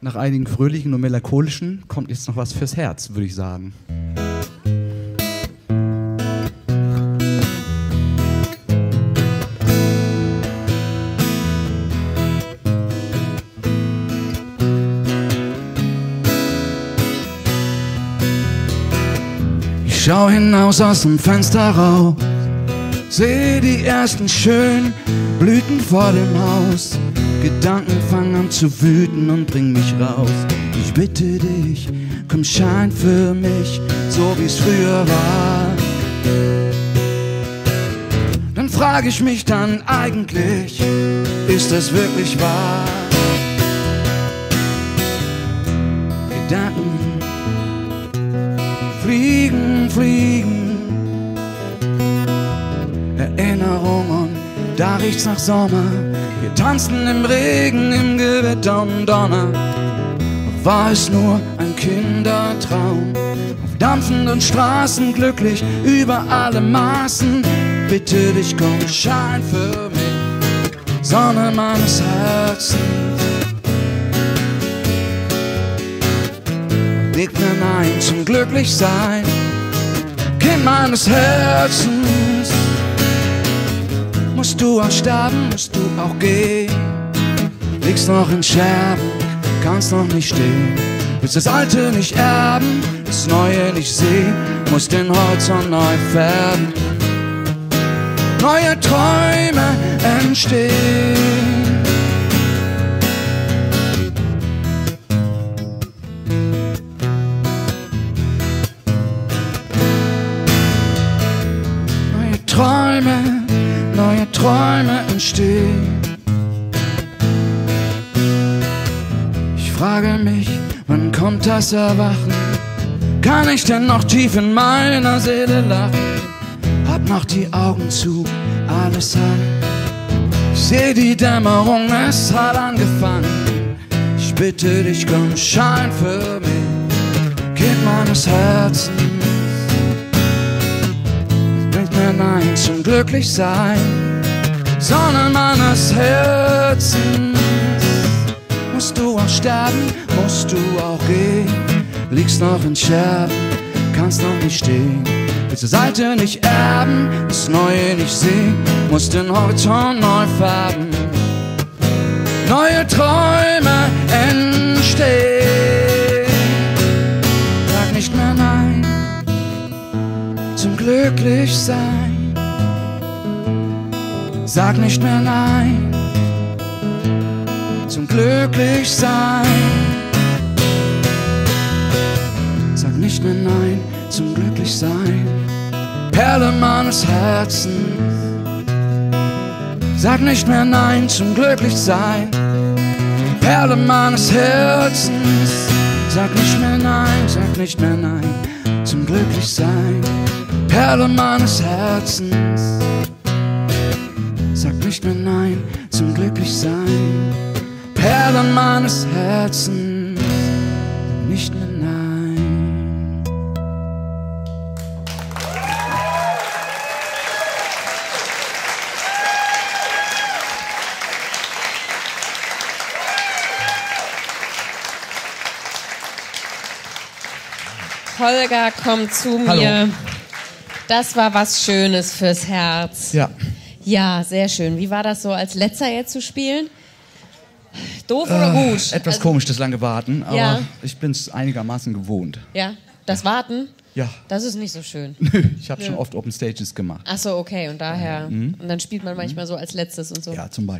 Nach einigen fröhlichen und melancholischen kommt jetzt noch was fürs Herz, würde ich sagen. Ich schau hinaus aus dem Fenster raus, seh die ersten schönen Blüten vor dem Haus. Gedanken fangen an zu wüten und bring mich raus. Ich bitte dich, komm schein für mich, so wie's früher war. Dann frag ich mich dann eigentlich, ist das wirklich wahr? Gedanken fliegen, fliegen. Erinnerungen, da riecht's nach Sommer. Wir tanzen im Regen, im Gewitter und Donner. Doch war es nur ein Kindertraum? Auf dampfenden Straßen glücklich über alle Maßen. Bitte dich, komm, schein für mich, Sonne meines Herzens. Leg mir nein zum Glücklichsein, Kind meines Herzens. Musst du auch sterben, musst du auch gehen. Liegst noch in Scherben, kannst noch nicht stehen. Willst das Alte nicht erben, das Neue nicht sehen, musst den Horizont neu färben. Neue Träume entstehen. Neue Träume, neue Träume entstehen. Ich frage mich, wann kommt das Erwachen? Kann ich denn noch tief in meiner Seele lachen? Hab noch die Augen zu, alles an. Ich seh die Dämmerung, es hat angefangen. Ich bitte dich, komm, schein für mich, Kind meines Herzens. Zum Glücklichsein, Sonne meines Herzens. Musst du auch sterben, musst du auch gehen, liegst noch in Scherben, kannst noch nicht stehen. Willst das Alte nicht erben, das Neue nicht sehen, musst den Horizont neu färben. Neue Träume entstehen. Sag nicht mehr nein zum Glücklichsein. Sag nicht mehr nein zum Glücklichsein. Sag nicht mehr nein zum Glücklichsein. Perle meines Herzens. Sag nicht mehr nein zum Glücklichsein. Perle meines Herzens. Sag nicht mehr nein, sag nicht mehr nein zum Glücklichsein. Perle meines Herzens. Mehr nein zum Glücklichsein. Perle meines Herzens. Nicht mehr nein. Holger, komm zu mir. Hallo. Das war was Schönes fürs Herz. Ja. Ja, sehr schön. Wie war das so, als letzter jetzt zu spielen? Doof oder Äh, gut? Etwas Also, komisch, das lange Warten, aber Ja. ich bin es einigermaßen gewohnt. Ja, das Warten, Ja. das ist nicht so schön. Nö, ich habe schon oft Open Stages gemacht. Ach so, okay, und daher. Und dann spielt man manchmal so als letztes und so. Ja, zum Beispiel.